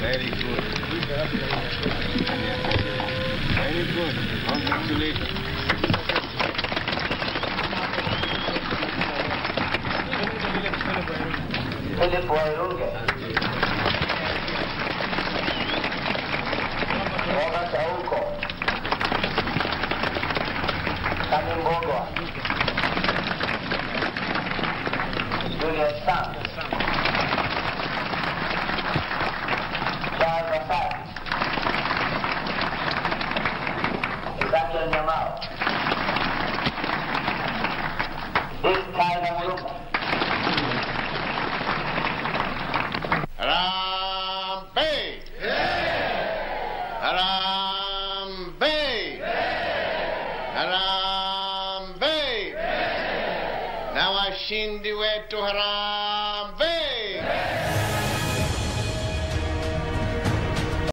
Very good. Very good. Congratulations. Philip Waruinge. Robert Ouko. Sami Mbugua. Julius Sang. Ezekiel Nyamau. This Tiger Murunga. Harambee! Harambee! Harambee! Na washindi wetu harambee!